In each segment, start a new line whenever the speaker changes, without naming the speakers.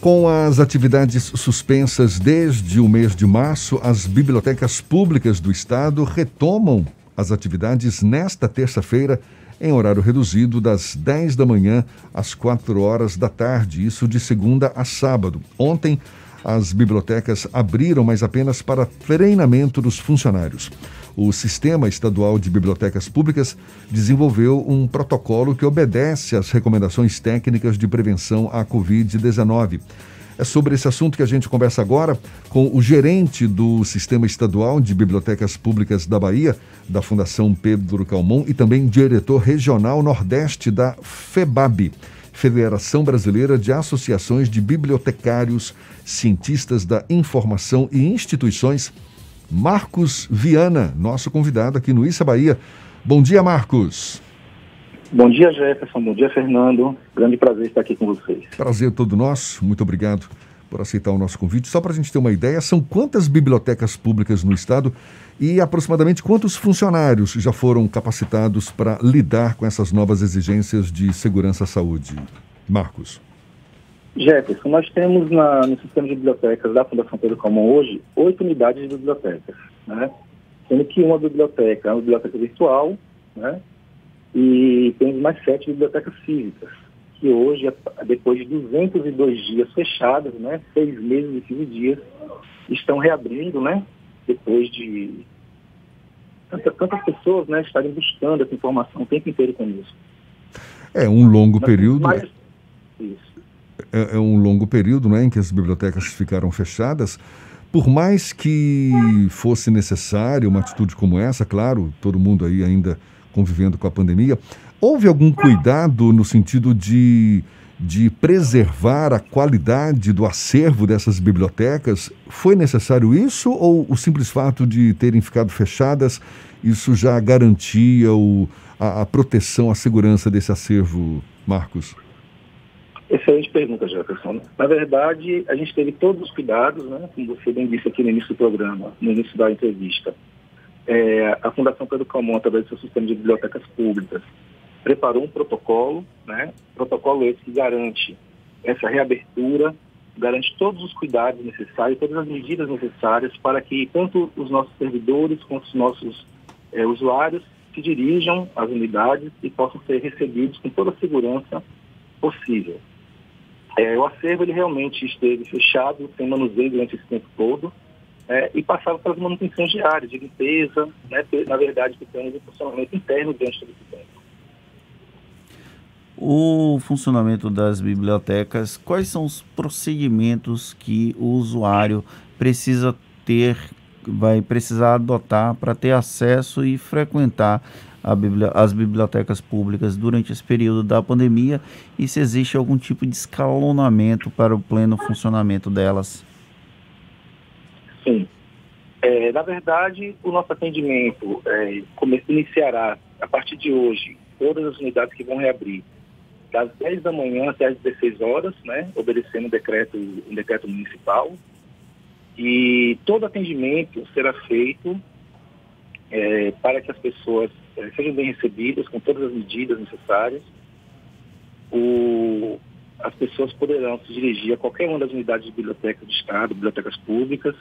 Com as atividades suspensas desde o mês de março, as bibliotecas públicas do estado retomam as atividades nesta terça-feira, em horário reduzido, das 10 da manhã às 4 horas da tarde, isso de segunda a sábado. Ontem, as bibliotecas abriram, mas apenas para treinamento dos funcionários. O Sistema Estadual de Bibliotecas Públicas desenvolveu um protocolo que obedece às recomendações técnicas de prevenção à Covid-19. É sobre esse assunto que a gente conversa agora com o gerente do Sistema Estadual de Bibliotecas Públicas da Bahia, da Fundação Pedro Calmon, e também diretor regional Nordeste da FEBAB, Federação Brasileira de Associações de Bibliotecários, Cientistas da Informação e Instituições Marcos Viana, nosso convidado aqui no Issa Bahia. Bom dia, Marcos.
Bom dia, Jefferson. Bom dia, Fernando. Grande prazer estar aqui com vocês.
Prazer todo nosso. Muito obrigado por aceitar o nosso convite. Só para a gente ter uma ideia, são quantas bibliotecas públicas no estado e aproximadamente quantos funcionários já foram capacitados para lidar com essas novas exigências de segurança à saúde? Marcos.
Jefferson, nós temos na, no sistema de bibliotecas da Fundação Pedro Comum hoje oito unidades de bibliotecas, né? sendo que uma biblioteca é uma biblioteca virtual, né? e temos mais sete bibliotecas físicas, que hoje, depois de 202 dias fechadas, né? seis meses e 15 dias, estão reabrindo, né? depois de tantas, tantas pessoas né, estarem buscando essa informação o tempo inteiro conosco.
É um longo período. Mais... Isso é, é um longo período né, em que as bibliotecas ficaram fechadas. Por mais que fosse necessário uma atitude como essa, claro, todo mundo aí ainda convivendo com a pandemia, houve algum cuidado no sentido de, de preservar a qualidade do acervo dessas bibliotecas? Foi necessário isso ou o simples fato de terem ficado fechadas, isso já garantia o, a, a proteção, a segurança desse acervo, Marcos?
Excelente pergunta, Jefferson. Na verdade, a gente teve todos os cuidados, né, como você bem disse aqui no início do programa, no início da entrevista. É, a Fundação Pedro Calmon, através do seu sistema de bibliotecas públicas, preparou um protocolo, né, protocolo esse que garante essa reabertura, garante todos os cuidados necessários, todas as medidas necessárias para que tanto os nossos servidores quanto os nossos é, usuários se dirijam às unidades e possam ser recebidos com toda a segurança possível. É, o acervo ele realmente esteve fechado, sem manuseio durante esse tempo todo, é, e passava pelas manutenções diárias, de limpeza, né, na verdade, que temos um funcionamento interno dentro desse tempo.
O funcionamento das bibliotecas, quais são os procedimentos que o usuário precisa ter, vai precisar adotar para ter acesso e frequentar as bibliotecas públicas durante esse período da pandemia e se existe algum tipo de escalonamento para o pleno funcionamento delas.
Sim. É, na verdade, o nosso atendimento é, iniciará a partir de hoje, todas as unidades que vão reabrir, das 10 da manhã até as 16 horas, né, obedecendo o decreto, o decreto municipal. E todo atendimento será feito é, para que as pessoas é, sejam bem recebidas com todas as medidas necessárias. O, as pessoas poderão se dirigir a qualquer uma das unidades de bibliotecas do Estado, bibliotecas públicas,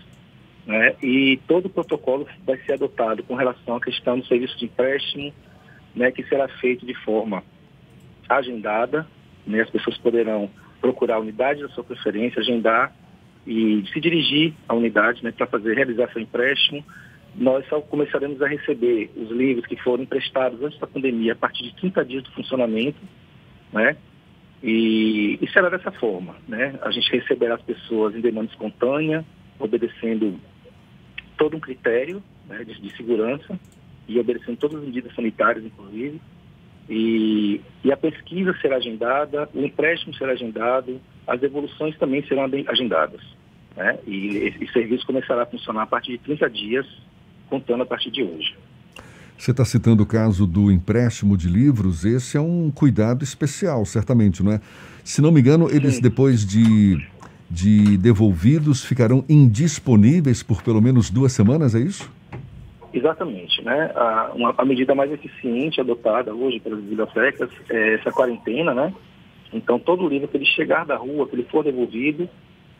né, e todo o protocolo vai ser adotado com relação à questão do serviço de empréstimo, né, que será feito de forma agendada, né, as pessoas poderão procurar a unidade da sua preferência, agendar e se dirigir à unidade né, para fazer realizar seu empréstimo nós só começaremos a receber os livros que foram emprestados antes da pandemia a partir de 30 dias do funcionamento, né? E, e será dessa forma, né? A gente receberá as pessoas em demanda espontânea, obedecendo todo um critério né, de, de, segurança e obedecendo todas as medidas sanitárias, inclusive. E, e a pesquisa será agendada, o empréstimo será agendado, as devoluções também serão agendadas. Né? E esse serviço começará a funcionar a partir de 30 dias contando a partir de hoje.
Você está citando o caso do empréstimo de livros, esse é um cuidado especial, certamente, não é? Se não me engano, eles Sim. depois de, de devolvidos ficarão indisponíveis por pelo menos duas semanas, é isso?
Exatamente, né? A, uma, a medida mais eficiente adotada hoje pelas bibliotecas é essa quarentena, né? Então, todo livro que ele chegar da rua, que ele for devolvido,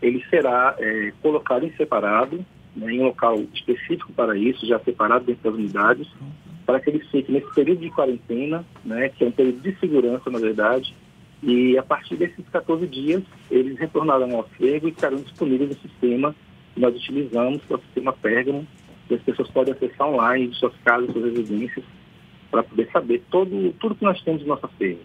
ele será é, colocado em separado, né, em um local específico para isso, já separado dentro das unidades, para que ele fique nesse período de quarentena, né, que é um período de segurança, na verdade, e a partir desses 14 dias, eles retornarão ao acervo e estarão disponíveis no sistema que nós utilizamos, que é o sistema Pergamo, que as pessoas podem acessar online de suas casas, suas residências, para poder saber todo, tudo que nós temos em nossa feira.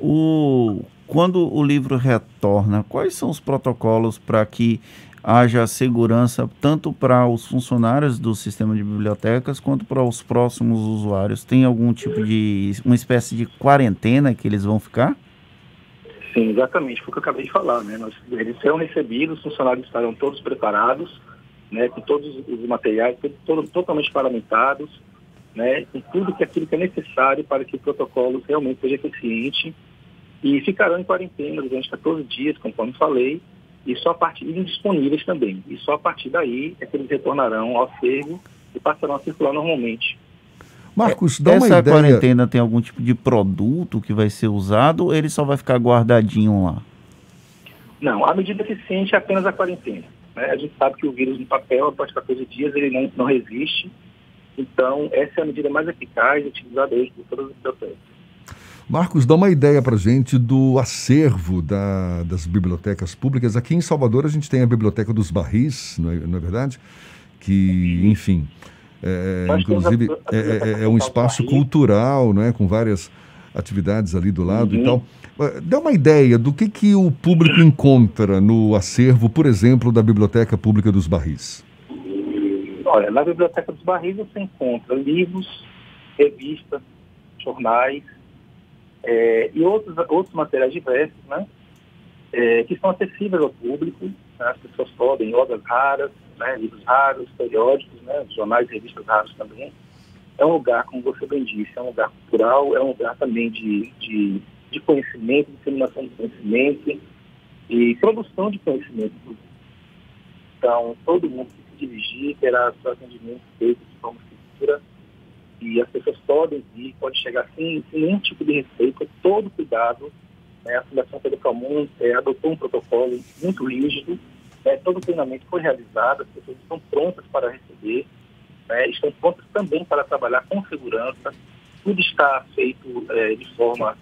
O, quando o livro retorna, quais são os protocolos para que haja segurança tanto para os funcionários do sistema de bibliotecas quanto para os próximos usuários? Tem algum tipo de uma espécie de quarentena que eles vão ficar?
Sim, exatamente, foi o que eu acabei de falar, né? Nós, eles serão recebidos, os funcionários estarão todos preparados, né, com todos os materiais, totalmente paramentados, né, com tudo que aquilo que é necessário para que o protocolo realmente seja eficiente e ficarão em quarentena durante 14 dias, conforme falei, e só a partir indisponíveis também. E só a partir daí é que eles retornarão ao acervo e passarão a circular normalmente.
Marcos, dá Essa uma ideia. quarentena tem algum tipo de produto que vai ser usado ou ele só vai ficar guardadinho lá?
Não, a medida eficiente é apenas a quarentena. Né? A gente sabe que o vírus no papel, após 14 dias, ele não, não resiste. Então, essa é a medida mais eficaz utilizada hoje por todas as bibliotecas.
Marcos, dá uma ideia para gente do acervo da, das bibliotecas públicas. Aqui em Salvador a gente tem a Biblioteca dos Barris, não é, não é verdade? Que, enfim, é, inclusive é, é, é, um espaço cultural, não é? com várias atividades ali do lado uhum. e tal. Dá uma ideia do que, que o público encontra no acervo, por exemplo, da Biblioteca Pública dos Barris.
Olha, na Biblioteca dos Barris você encontra livros, revistas, jornais, é, e outros, outros materiais diversos, né, é, que são acessíveis ao público. Né, as pessoas podem, obras raras, né, livros raros, periódicos, né, jornais e revistas raros também. É um lugar, como você bem disse, é um lugar cultural, é um lugar também de, de, de conhecimento, disseminação de conhecimento e produção de conhecimento. Então, todo mundo que se dirigir terá seu atendimento feito de forma segura e as pessoas podem vir, pode chegar sem, nenhum tipo de respeito, com todo cuidado. Né? A Fundação Pedro Calmon é, adotou um protocolo muito rígido, né? todo o treinamento foi realizado, as pessoas estão prontas para receber, né? estão prontas também para trabalhar com segurança, tudo está feito é, de forma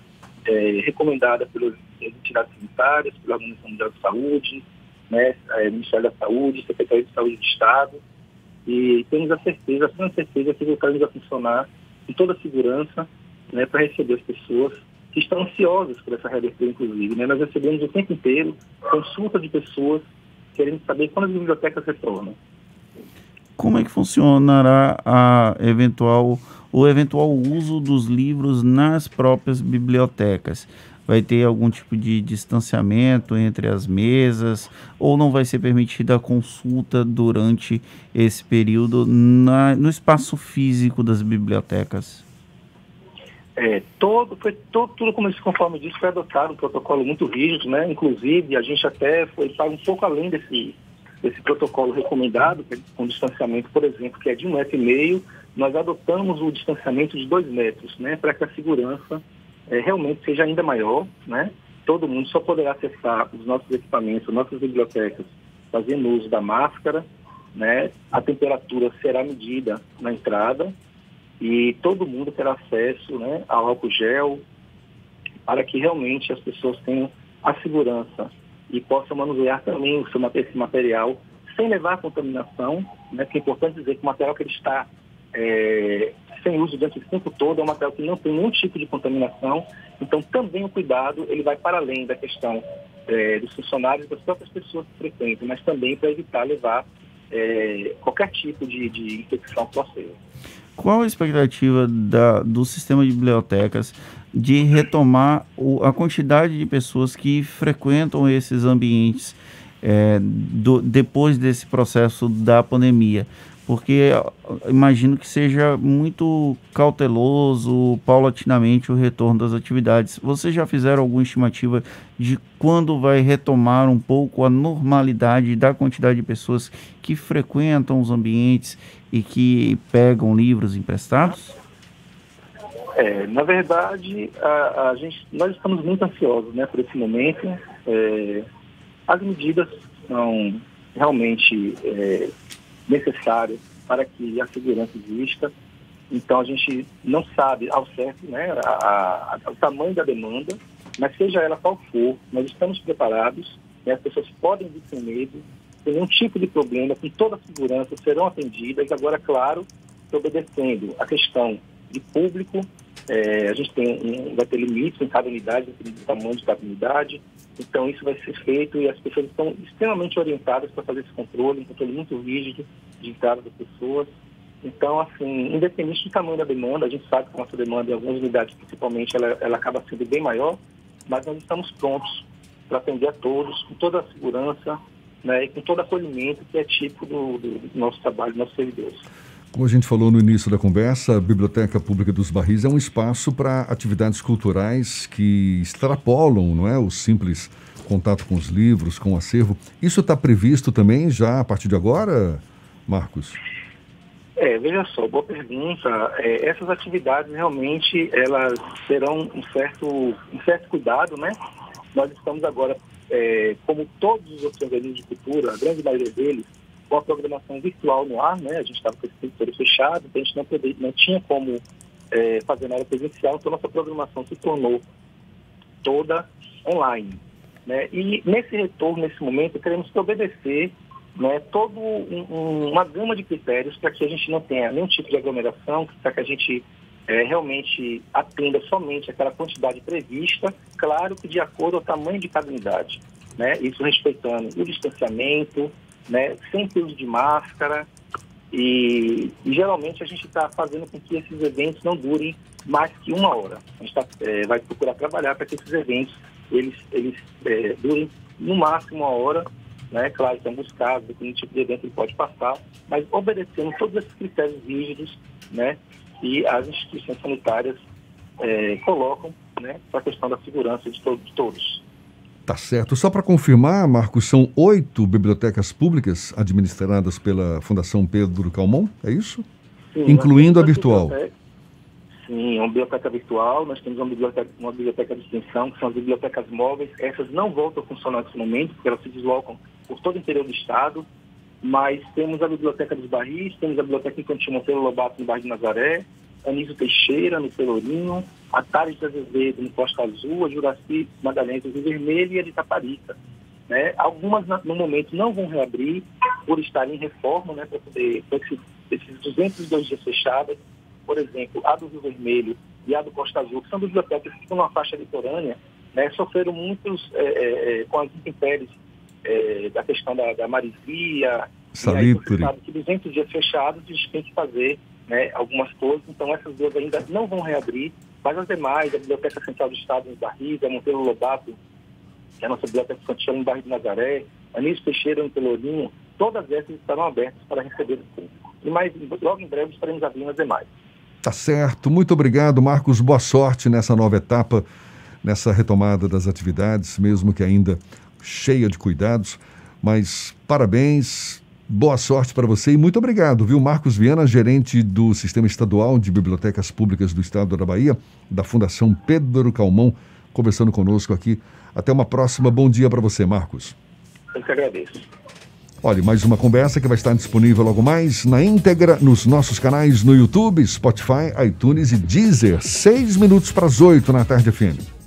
é, recomendada pelas entidades sanitárias, pela Organização Mundial de Saúde, né, é, Ministério da Saúde, Secretaria de Saúde do Estado, e temos a certeza, a plena certeza que voltaremos a funcionar com toda a segurança né, para receber as pessoas que estão ansiosas por essa reabertura, inclusive. Né? Nós recebemos o tempo inteiro consulta de pessoas querendo saber quando as bibliotecas retornam.
Como é que funcionará a eventual, o eventual uso dos livros nas próprias bibliotecas? Vai ter algum tipo de distanciamento entre as mesas ou não vai ser permitida a consulta durante esse período na, no espaço físico das bibliotecas?
É, todo, foi todo, tudo como conforme disse, foi adotado um protocolo muito rígido, né? Inclusive, a gente até foi para um pouco além desse, desse protocolo recomendado, é com distanciamento, por exemplo, que é de um metro e meio, nós adotamos o distanciamento de dois metros, né? Para que a segurança é, realmente seja ainda maior, né? Todo mundo só poderá acessar os nossos equipamentos, nossas bibliotecas, fazendo uso da máscara, né? A temperatura será medida na entrada e todo mundo terá acesso, né, ao álcool gel para que realmente as pessoas tenham a segurança e possam manusear também o seu material sem levar a contaminação, né? Que é importante dizer que o material que ele está é, sem uso durante esse tempo todo, é um material que não tem nenhum tipo de contaminação. Então, também o cuidado ele vai para além da questão é, dos funcionários, das próprias pessoas que frequentam, mas também para evitar levar é, qualquer tipo de, de infecção para o
Qual a expectativa da, do sistema de bibliotecas de retomar o, a quantidade de pessoas que frequentam esses ambientes é, do, depois desse processo da pandemia? Porque imagino que seja muito cauteloso paulatinamente o retorno das atividades. Vocês já fizeram alguma estimativa de quando vai retomar um pouco a normalidade da quantidade de pessoas que frequentam os ambientes e que pegam livros emprestados?
É, na verdade, a, a, gente, nós estamos muito ansiosos né, por esse momento. É, as medidas são realmente é, necessárias para que a segurança exista. Então, a gente não sabe ao certo né, a, a, o tamanho da demanda, mas seja ela qual for, nós estamos preparados, né, as pessoas podem vir sem medo, sem nenhum tipo de problema, com toda a segurança, serão atendidas. Agora, claro, obedecendo a questão de público, é, a gente tem vai ter limites em cada unidade, dependendo do tamanho de cada unidade. Então, isso vai ser feito e as pessoas estão extremamente orientadas para fazer esse controle, um controle muito rígido de entrada das pessoas. Então, assim, independente do tamanho da demanda, a gente sabe que a nossa demanda em algumas unidades, principalmente, ela, ela acaba sendo bem maior, mas nós estamos prontos para atender a todos, com toda a segurança né, e com todo acolhimento que é tipo do, do nosso trabalho, dos nossos servidores.
Como a gente falou no início da conversa, a Biblioteca Pública dos Barris é um espaço para atividades culturais que extrapolam não é, o simples contato com os livros, com o acervo. Isso está previsto também já a partir de agora, Marcos?
É, veja só, boa pergunta. É, essas atividades realmente elas terão um certo, um certo cuidado, né? Nós estamos agora, é, como todos os outros organismos de cultura, a grande maioria deles, com a programação virtual no ar, né? A gente estava com esse território fechado, então a gente não, podia, não tinha como é, fazer nada presencial, então nossa programação se tornou toda online. Né? E nesse retorno, nesse momento, queremos que obedecer né, toda um, uma gama de critérios para que a gente não tenha nenhum tipo de aglomeração, para que a gente é, realmente atenda somente aquela quantidade prevista, claro que de acordo ao tamanho de cada unidade. Né? Isso respeitando o distanciamento, né, sem uso de máscara, e, e, geralmente a gente está fazendo com que esses eventos não durem mais que uma hora. A gente tá, é, vai procurar trabalhar para que esses eventos eles, eles é, durem no máximo uma hora. Né? Claro que buscado, dependendo do tipo de evento ele pode passar, mas obedecendo todos esses critérios rígidos né? e as instituições sanitárias é, colocam né, para a questão da segurança de, to de todos.
Tá certo. Só para confirmar, Marcos, são oito bibliotecas públicas administradas pela Fundação Pedro Calmon, é isso? Sim, Incluindo a virtual.
Sim, uma biblioteca virtual, nós temos uma biblioteca, uma biblioteca de extensão, que são as bibliotecas móveis. Essas não voltam a funcionar nesse momento, porque elas se deslocam por todo o interior do estado. Mas temos a Biblioteca dos Barris, temos a Biblioteca Infantil Monteiro Lobato no bairro de Nazaré, Anísio Teixeira no Pelourinho, a Tales de Azevedo no Costa Azul, a Juraci Magalhães do Rio Vermelho e a de Taparica. Né? Algumas no momento não vão reabrir por estarem em reforma, né, para poder, para esses, esses 202 dias fechadas. Por exemplo, a do Rio Vermelho e a do Costa Azul, que são bibliotecas que estão numa faixa litorânea, né, sofreram muitos é, é com as intempéries é, da questão da, da marisia.
Salitre.
E aí, sabe que 200 dias fechados, a gente tem que fazer né, algumas coisas, então essas duas ainda não vão reabrir, mas as demais, a Biblioteca Central do Estado em Barriga, a Monteiro Lobato, que é a nossa biblioteca infantil em Barriga de Nazaré, Anísio Teixeira em Pelourinho, todas essas estarão abertas para receber o público. E mais, logo em breve estaremos abrindo as demais.
Tá certo. Muito obrigado, Marcos. Boa sorte nessa nova etapa, nessa retomada das atividades, mesmo que ainda cheia de cuidados. Mas parabéns, Boa sorte para você e muito obrigado, viu? Marcos Viana, gerente do Sistema Estadual de Bibliotecas Públicas do Estado da Bahia, da Fundação Pedro Calmon, conversando conosco aqui. Até uma próxima. Bom dia para você, Marcos.
Eu que agradeço.
Olha, mais uma conversa que vai estar disponível logo mais na íntegra nos nossos canais no YouTube, Spotify, iTunes e Deezer. Seis minutos para as oito na tarde FM.